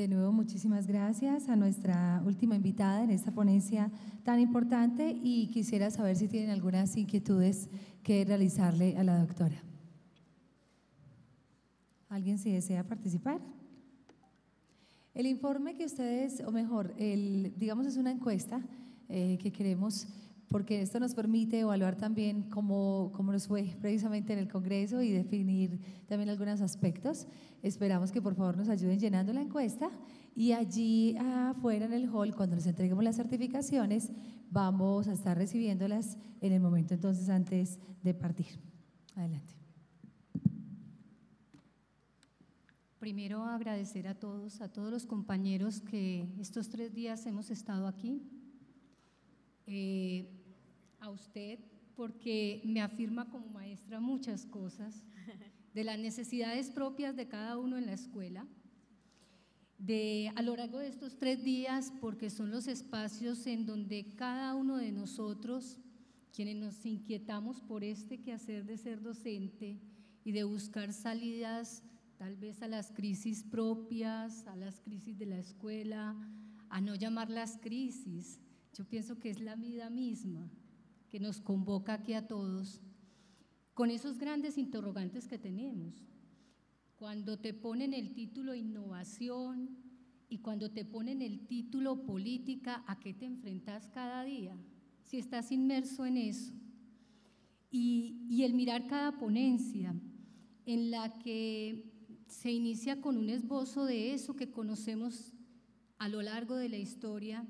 De nuevo, muchísimas gracias a nuestra última invitada en esta ponencia tan importante y quisiera saber si tienen algunas inquietudes que realizarle a la doctora. ¿Alguien se desea participar? El informe que ustedes, o mejor, el, digamos es una encuesta eh, que queremos porque esto nos permite evaluar también cómo, cómo nos fue precisamente en el Congreso y definir también algunos aspectos. Esperamos que por favor nos ayuden llenando la encuesta y allí afuera en el hall, cuando nos entreguemos las certificaciones, vamos a estar recibiéndolas en el momento entonces antes de partir. Adelante. Primero agradecer a todos, a todos los compañeros que estos tres días hemos estado aquí. Eh, a usted porque me afirma como maestra muchas cosas, de las necesidades propias de cada uno en la escuela, de a lo largo de estos tres días, porque son los espacios en donde cada uno de nosotros, quienes nos inquietamos por este quehacer de ser docente y de buscar salidas tal vez a las crisis propias, a las crisis de la escuela, a no llamarlas crisis, yo pienso que es la vida misma, que nos convoca aquí a todos, con esos grandes interrogantes que tenemos. Cuando te ponen el título innovación y cuando te ponen el título política, ¿a qué te enfrentas cada día? Si estás inmerso en eso. Y, y el mirar cada ponencia en la que se inicia con un esbozo de eso que conocemos a lo largo de la historia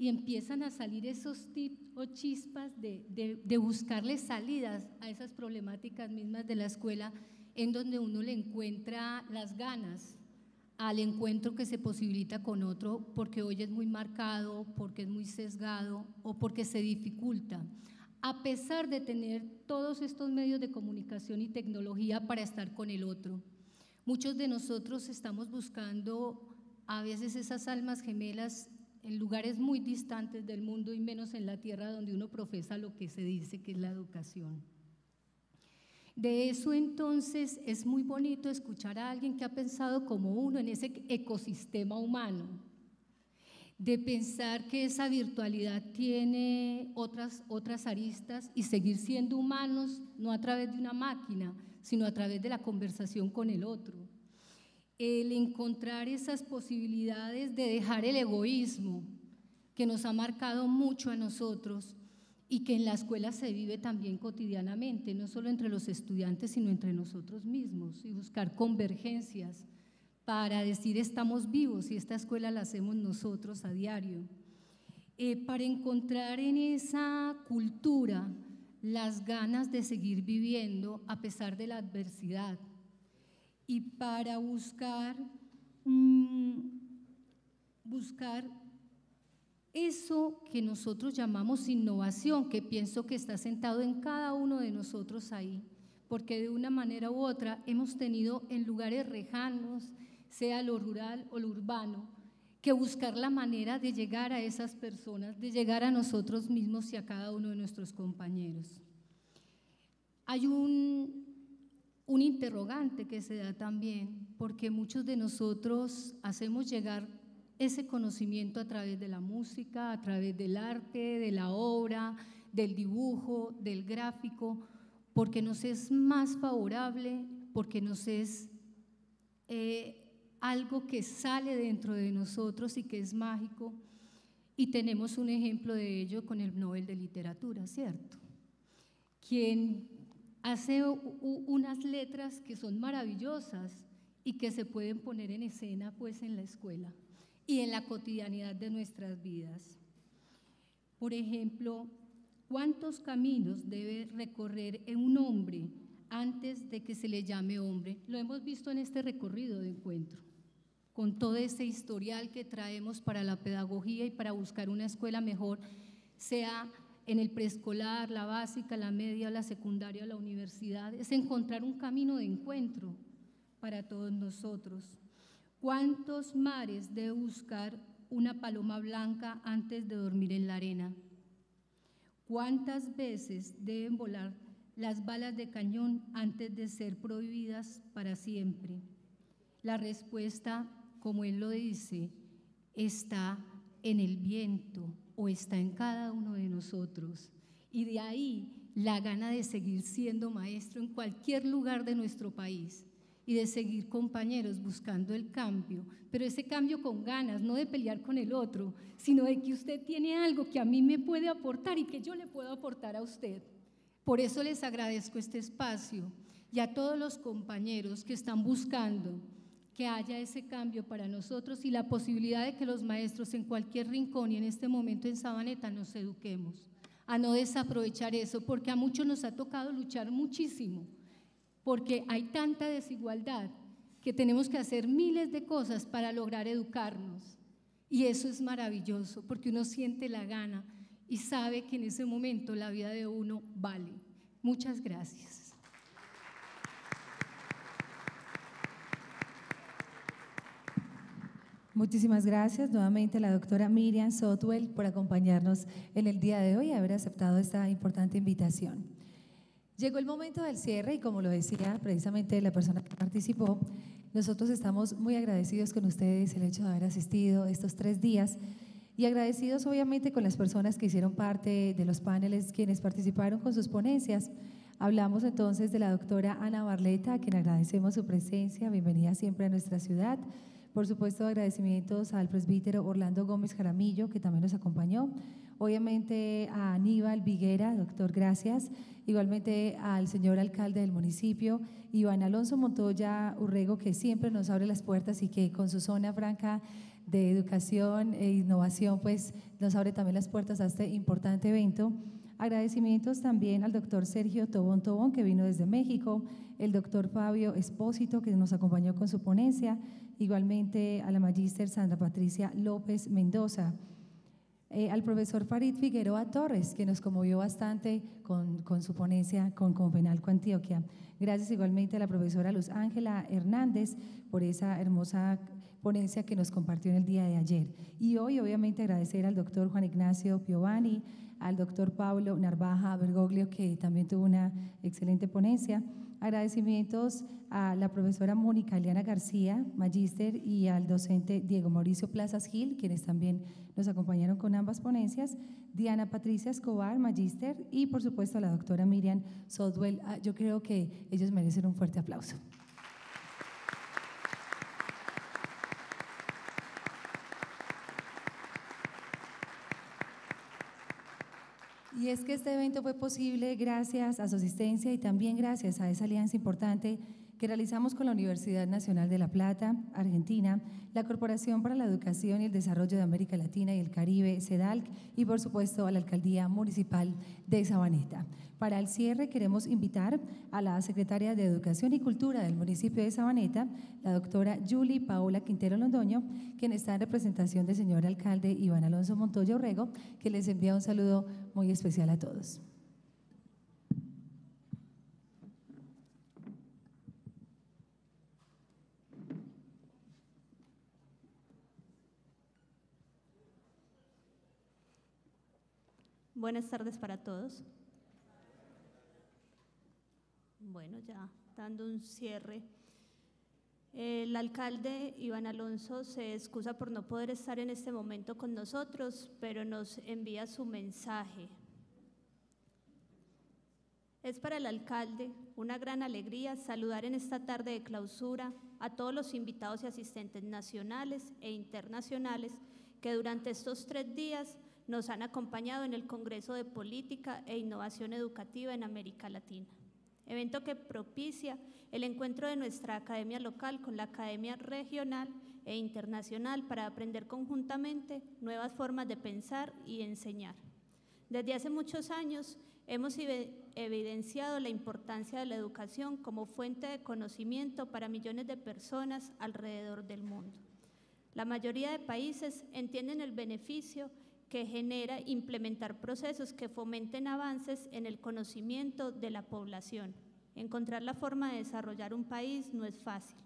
y empiezan a salir esos tips o chispas de, de, buscarle salidas a esas problemáticas mismas de la escuela, en donde uno le encuentra las ganas al encuentro que se posibilita con otro, porque hoy es muy marcado, porque es muy sesgado o porque se dificulta, a pesar de tener todos estos medios de comunicación y tecnología para estar con el otro. Muchos de nosotros estamos buscando a veces esas almas gemelas en lugares muy distantes del mundo y menos en la tierra donde uno profesa lo que se dice que es la educación. De eso entonces es muy bonito escuchar a alguien que ha pensado como uno en ese ecosistema humano, de pensar que esa virtualidad tiene otras, otras aristas y seguir siendo humanos no a través de una máquina, sino a través de la conversación con el otro el encontrar esas posibilidades de dejar el egoísmo que nos ha marcado mucho a nosotros y que en la escuela se vive también cotidianamente, no solo entre los estudiantes, sino entre nosotros mismos, y buscar convergencias para decir estamos vivos y esta escuela la hacemos nosotros a diario, eh, para encontrar en esa cultura las ganas de seguir viviendo a pesar de la adversidad y para buscar, buscar eso que nosotros llamamos innovación, que pienso que está sentado en cada uno de nosotros ahí, porque de una manera u otra hemos tenido en lugares lejanos, sea lo rural o lo urbano, que buscar la manera de llegar a esas personas, de llegar a nosotros mismos y a cada uno de nuestros compañeros. Hay un, un interrogante que se da también, porque muchos de nosotros hacemos llegar ese conocimiento a través de la música, a través del arte, de la obra, del dibujo, del gráfico, porque nos es más favorable, porque nos es eh, algo que sale dentro de nosotros y que es mágico. Y tenemos un ejemplo de ello con el Nobel de Literatura, ¿cierto? Quien hace unas letras que son maravillosas y que se pueden poner en escena pues en la escuela y en la cotidianidad de nuestras vidas. Por ejemplo, ¿cuántos caminos debe recorrer un hombre antes de que se le llame hombre? Lo hemos visto en este recorrido de encuentro, con todo ese historial que traemos para la pedagogía y para buscar una escuela mejor, sea en el preescolar, la básica, la media, la secundaria, la universidad, es encontrar un camino de encuentro para todos nosotros. ¿Cuántos mares debe buscar una paloma blanca antes de dormir en la arena? ¿Cuántas veces deben volar las balas de cañón antes de ser prohibidas para siempre? La respuesta como él lo dice, está en el viento o está en cada uno de nosotros. Y de ahí la gana de seguir siendo maestro en cualquier lugar de nuestro país y de seguir compañeros buscando el cambio, pero ese cambio con ganas, no de pelear con el otro, sino de que usted tiene algo que a mí me puede aportar y que yo le puedo aportar a usted. Por eso les agradezco este espacio y a todos los compañeros que están buscando que haya ese cambio para nosotros y la posibilidad de que los maestros en cualquier rincón y en este momento en Sabaneta nos eduquemos, a no desaprovechar eso, porque a muchos nos ha tocado luchar muchísimo, porque hay tanta desigualdad que tenemos que hacer miles de cosas para lograr educarnos. Y eso es maravilloso, porque uno siente la gana y sabe que en ese momento la vida de uno vale. Muchas gracias. Muchísimas gracias nuevamente a la doctora Miriam Sotwell por acompañarnos en el día de hoy y haber aceptado esta importante invitación. Llegó el momento del cierre y como lo decía precisamente la persona que participó, nosotros estamos muy agradecidos con ustedes el hecho de haber asistido estos tres días y agradecidos obviamente con las personas que hicieron parte de los paneles, quienes participaron con sus ponencias. Hablamos entonces de la doctora Ana Barleta, a quien agradecemos su presencia, bienvenida siempre a nuestra ciudad. Por supuesto, agradecimientos al presbítero Orlando Gómez Jaramillo, que también nos acompañó. Obviamente a Aníbal Viguera, doctor, gracias. Igualmente al señor alcalde del municipio, Iván Alonso Montoya Urrego, que siempre nos abre las puertas y que con su zona franca de educación e innovación, pues nos abre también las puertas a este importante evento. Agradecimientos también al doctor Sergio Tobón Tobón, que vino desde México, el doctor Fabio Espósito, que nos acompañó con su ponencia, igualmente a la magíster Sandra Patricia López Mendoza, eh, al profesor Farid Figueroa Torres, que nos conmovió bastante con, con su ponencia con Confenalco Antioquia. Gracias igualmente a la profesora Luz Ángela Hernández por esa hermosa ponencia que nos compartió en el día de ayer. Y hoy, obviamente, agradecer al doctor Juan Ignacio Piovani, al doctor Pablo Narvaja Bergoglio, que también tuvo una excelente ponencia, Agradecimientos a la profesora Mónica Eliana García, magíster, y al docente Diego Mauricio Plazas Gil, quienes también nos acompañaron con ambas ponencias, Diana Patricia Escobar, magíster, y por supuesto a la doctora Miriam Sodwell. Ah, yo creo que ellos merecen un fuerte aplauso. Y es que este evento fue posible gracias a su asistencia y también gracias a esa alianza importante que realizamos con la Universidad Nacional de La Plata, Argentina, la Corporación para la Educación y el Desarrollo de América Latina y el Caribe, CEDALC, y por supuesto a la Alcaldía Municipal de Sabaneta. Para el cierre queremos invitar a la Secretaria de Educación y Cultura del municipio de Sabaneta, la doctora Julie Paola Quintero Londoño, quien está en representación del señor alcalde Iván Alonso Montoya Orrego, que les envía un saludo muy especial a todos. Buenas tardes para todos. Bueno, ya dando un cierre. El alcalde Iván Alonso se excusa por no poder estar en este momento con nosotros, pero nos envía su mensaje. Es para el alcalde una gran alegría saludar en esta tarde de clausura a todos los invitados y asistentes nacionales e internacionales que durante estos tres días nos han acompañado en el Congreso de Política e Innovación Educativa en América Latina, evento que propicia el encuentro de nuestra academia local con la academia regional e internacional para aprender conjuntamente nuevas formas de pensar y enseñar. Desde hace muchos años hemos evidenciado la importancia de la educación como fuente de conocimiento para millones de personas alrededor del mundo. La mayoría de países entienden el beneficio que genera implementar procesos que fomenten avances en el conocimiento de la población. Encontrar la forma de desarrollar un país no es fácil.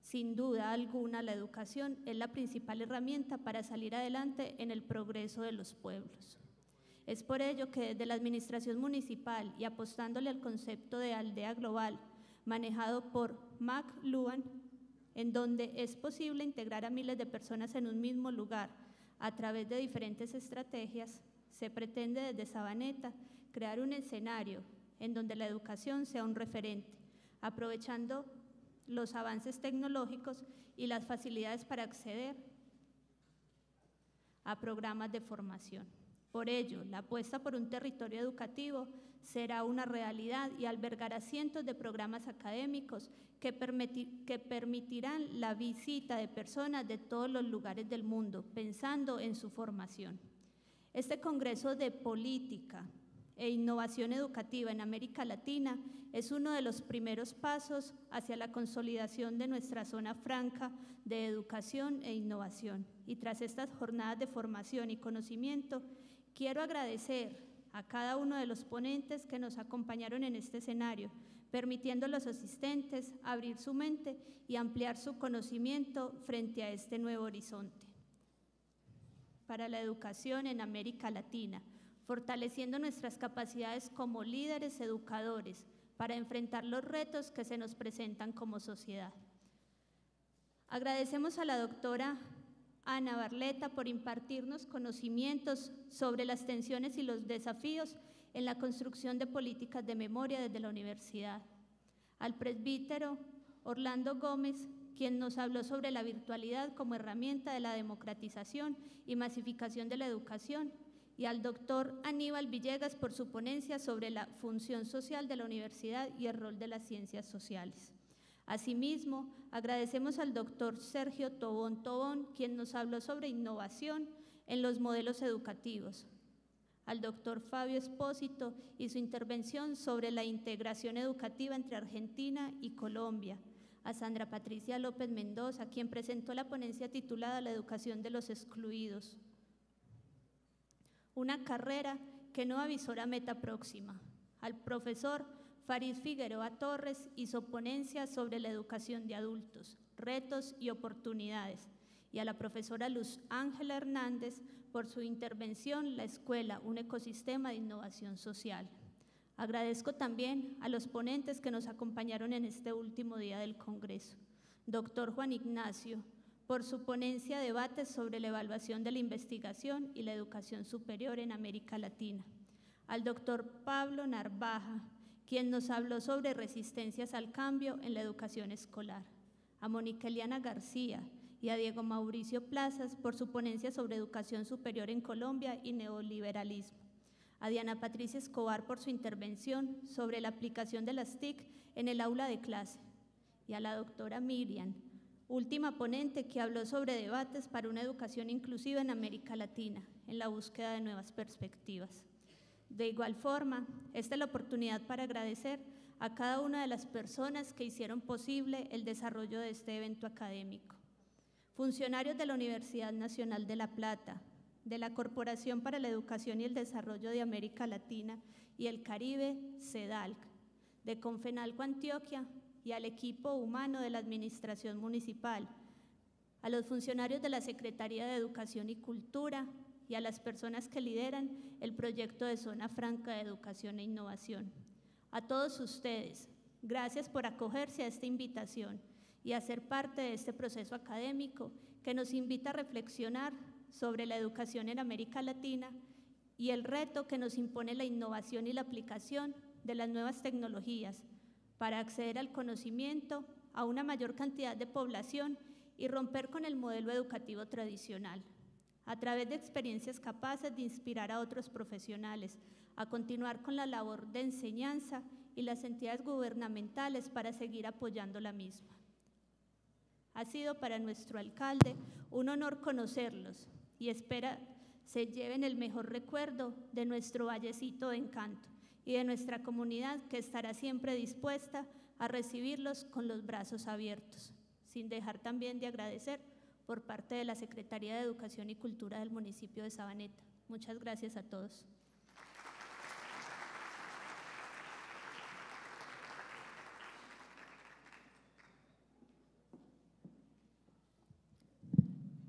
Sin duda alguna, la educación es la principal herramienta para salir adelante en el progreso de los pueblos. Es por ello que desde la Administración Municipal y apostándole al concepto de aldea global, manejado por Mac Luan, en donde es posible integrar a miles de personas en un mismo lugar a través de diferentes estrategias, se pretende desde Sabaneta crear un escenario en donde la educación sea un referente, aprovechando los avances tecnológicos y las facilidades para acceder a programas de formación. Por ello, la apuesta por un territorio educativo será una realidad y albergará cientos de programas académicos que, que, permitirán la visita de personas de todos los lugares del mundo, pensando en su formación. Este Congreso de Política e Innovación Educativa en América Latina es uno de los primeros pasos hacia la consolidación de nuestra zona franca de educación e innovación. Y tras estas jornadas de formación y conocimiento, Quiero agradecer a cada uno de los ponentes que nos acompañaron en este escenario, permitiendo a los asistentes abrir su mente y ampliar su conocimiento frente a este nuevo horizonte. Para la educación en América Latina, fortaleciendo nuestras capacidades como líderes educadores para enfrentar los retos que se nos presentan como sociedad. Agradecemos a la doctora Ana Barleta por impartirnos conocimientos sobre las tensiones y los desafíos en la construcción de políticas de memoria desde la universidad. Al presbítero Orlando Gómez, quien nos habló sobre la virtualidad como herramienta de la democratización y masificación de la educación, y al doctor Aníbal Villegas por su ponencia sobre la función social de la universidad y el rol de las ciencias sociales. Asimismo, agradecemos al doctor Sergio Tobón Tobón, quien nos habló sobre innovación en los modelos educativos, al doctor Fabio Espósito y su intervención sobre la integración educativa entre Argentina y Colombia, a Sandra Patricia López Mendoza, quien presentó la ponencia titulada La educación de los excluidos. Una carrera que no avisó la meta próxima, al profesor Farid Figueroa Torres hizo ponencia sobre la educación de adultos, retos y oportunidades, y a la profesora Luz Ángela Hernández por su intervención La Escuela, un ecosistema de innovación social. Agradezco también a los ponentes que nos acompañaron en este último día del Congreso. Doctor Juan Ignacio, por su ponencia debate sobre la evaluación de la investigación y la educación superior en América Latina. Al doctor Pablo Narvaja, quien nos habló sobre resistencias al cambio en la educación escolar, a Mónica Eliana García y a Diego Mauricio Plazas por su ponencia sobre educación superior en Colombia y neoliberalismo, a Diana Patricia Escobar por su intervención sobre la aplicación de las TIC en el aula de clase, y a la doctora Miriam, última ponente que habló sobre debates para una educación inclusiva en América Latina, en la búsqueda de nuevas perspectivas. De igual forma, esta es la oportunidad para agradecer a cada una de las personas que hicieron posible el desarrollo de este evento académico. Funcionarios de la Universidad Nacional de La Plata, de la Corporación para la Educación y el Desarrollo de América Latina y el Caribe, CEDALC, de Confenalco Antioquia y al equipo humano de la Administración Municipal, a los funcionarios de la Secretaría de Educación y Cultura, y a las personas que lideran el proyecto de Zona Franca de Educación e Innovación. A todos ustedes, gracias por acogerse a esta invitación y a ser parte de este proceso académico que nos invita a reflexionar sobre la educación en América Latina y el reto que nos impone la innovación y la aplicación de las nuevas tecnologías para acceder al conocimiento a una mayor cantidad de población y romper con el modelo educativo tradicional a través de experiencias capaces de inspirar a otros profesionales a continuar con la labor de enseñanza y las entidades gubernamentales para seguir apoyando la misma. Ha sido para nuestro alcalde un honor conocerlos y espera se lleven el mejor recuerdo de nuestro vallecito de encanto y de nuestra comunidad que estará siempre dispuesta a recibirlos con los brazos abiertos, sin dejar también de agradecer por parte de la Secretaría de Educación y Cultura del municipio de Sabaneta. Muchas gracias a todos.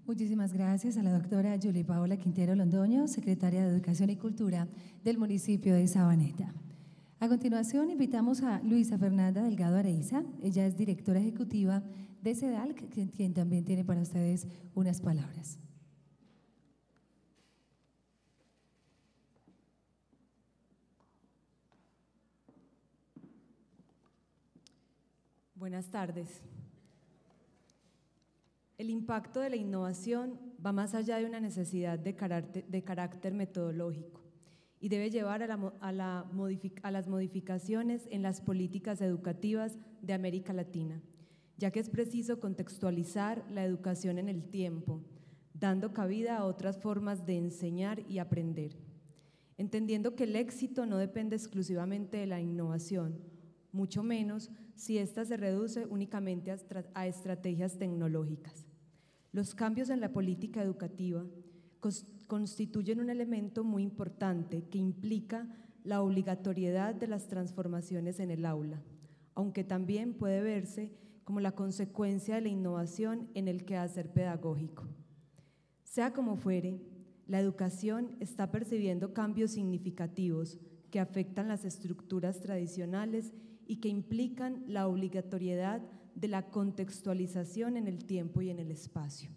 Muchísimas gracias a la doctora Julie Paola Quintero Londoño, secretaria de Educación y Cultura del municipio de Sabaneta. A continuación, invitamos a Luisa Fernanda Delgado Areiza. Ella es directora ejecutiva de CEDALC, quien también tiene para ustedes unas palabras. Buenas tardes. El impacto de la innovación va más allá de una necesidad de carácter, metodológico y debe llevar a, las modificaciones en las políticas educativas de América Latina, ya que es preciso contextualizar la educación en el tiempo, dando cabida a otras formas de enseñar y aprender, entendiendo que el éxito no depende exclusivamente de la innovación, mucho menos si ésta se reduce únicamente a estrategias tecnológicas. Los cambios en la política educativa constituyen un elemento muy importante que implica la obligatoriedad de las transformaciones en el aula, aunque también puede verse como la consecuencia de la innovación en el quehacer pedagógico. Sea como fuere, la educación está percibiendo cambios significativos que afectan las estructuras tradicionales y que implican la obligatoriedad de la contextualización en el tiempo y en el espacio.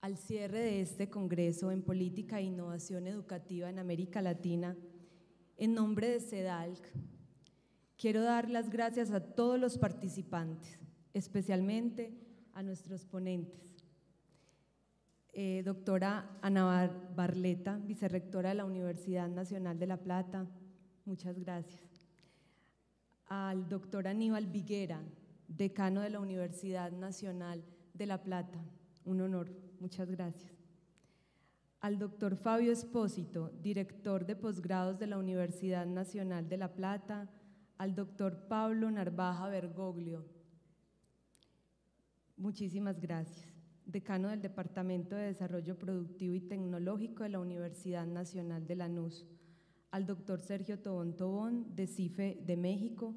Al cierre de este Congreso en Política e Innovación Educativa en América Latina, en nombre de CEDALC, quiero dar las gracias a todos los participantes, especialmente a nuestros ponentes. Eh, doctora Ana Barleta, vicerrectora de la Universidad Nacional de La Plata, muchas gracias al doctor Aníbal Viguera, decano de la Universidad Nacional de La Plata. Un honor, muchas gracias. Al doctor Fabio Espósito, director de posgrados de la Universidad Nacional de La Plata. Al doctor Pablo Narvaja Bergoglio. Muchísimas gracias. Decano del Departamento de Desarrollo Productivo y Tecnológico de la Universidad Nacional de Lanús al doctor Sergio Tobón Tobón de CIFE de México,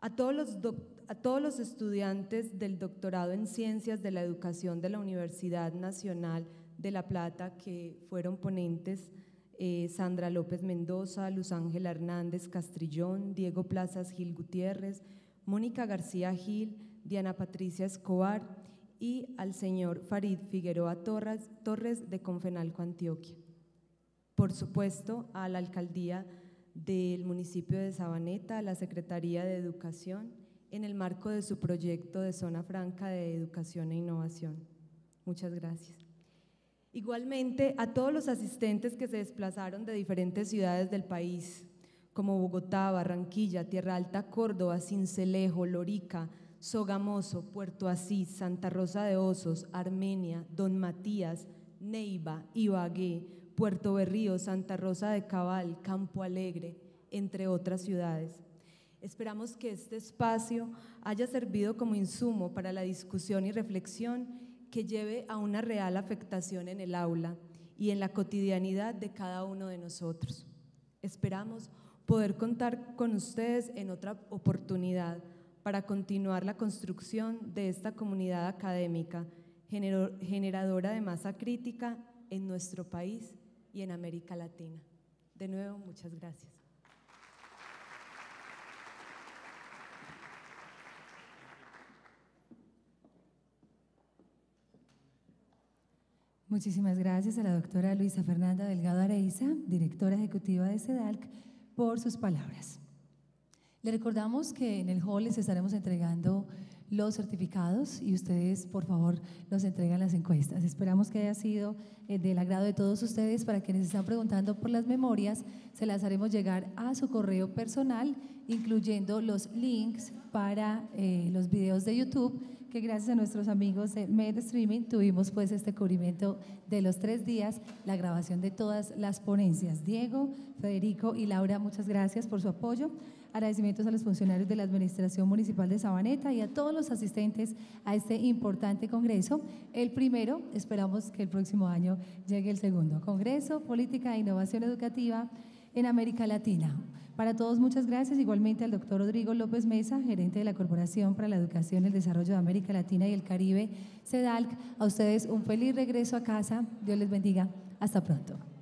a todos, los a todos los estudiantes del doctorado en Ciencias de la Educación de la Universidad Nacional de La Plata que fueron ponentes, eh, Sandra López Mendoza, Luz Ángela Hernández Castrillón, Diego Plazas Gil Gutiérrez, Mónica García Gil, Diana Patricia Escobar y al señor Farid Figueroa Torres, Torres de Confenalco, Antioquia. Por supuesto, a la alcaldía del municipio de Sabaneta, a la Secretaría de Educación, en el marco de su proyecto de Zona Franca de Educación e Innovación. Muchas gracias. Igualmente, a todos los asistentes que se desplazaron de diferentes ciudades del país, como Bogotá, Barranquilla, Tierra Alta, Córdoba, Cincelejo, Lorica, Sogamoso, Puerto Asís, Santa Rosa de Osos, Armenia, Don Matías, Neiva, Ibagué, Puerto Berrío, Santa Rosa de Cabal, Campo Alegre, entre otras ciudades. Esperamos que este espacio haya servido como insumo para la discusión y reflexión que lleve a una real afectación en el aula y en la cotidianidad de cada uno de nosotros. Esperamos poder contar con ustedes en otra oportunidad para continuar la construcción de esta comunidad académica generadora de masa crítica en nuestro país y en América Latina. De nuevo, muchas gracias. Muchísimas gracias a la doctora Luisa Fernanda Delgado Areiza, directora ejecutiva de CEDALC, por sus palabras. Le recordamos que en el hall les estaremos entregando los certificados y ustedes, por favor, nos entregan las encuestas. Esperamos que haya sido eh, del agrado de todos ustedes. Para quienes están preguntando por las memorias, se las haremos llegar a su correo personal, incluyendo los links para eh, los videos de YouTube que gracias a nuestros amigos de Med Streaming tuvimos pues este cubrimiento de los tres días, la grabación de todas las ponencias. Diego, Federico y Laura, muchas gracias por su apoyo. Agradecimientos a los funcionarios de la Administración Municipal de Sabaneta y a todos los asistentes a este importante congreso. El primero, esperamos que el próximo año llegue el segundo. Congreso, Política e Innovación Educativa en América Latina. Para todos, muchas gracias. Igualmente al doctor Rodrigo López Mesa, gerente de la Corporación para la Educación y el Desarrollo de América Latina y el Caribe, CEDALC. A ustedes un feliz regreso a casa. Dios les bendiga. Hasta pronto.